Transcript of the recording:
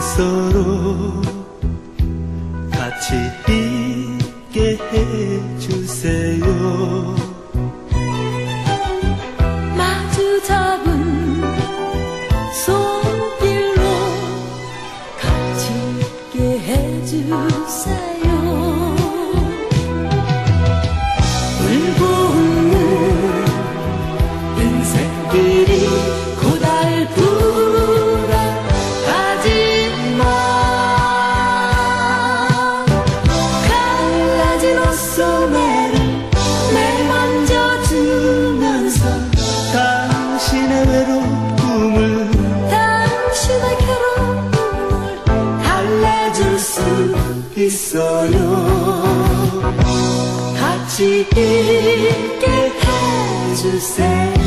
서로 같이 있게 해주세요. 마주 잡은 손길로 같이 있게 해주세요. 찾을 수 있어요. 같이 있게 해주세요.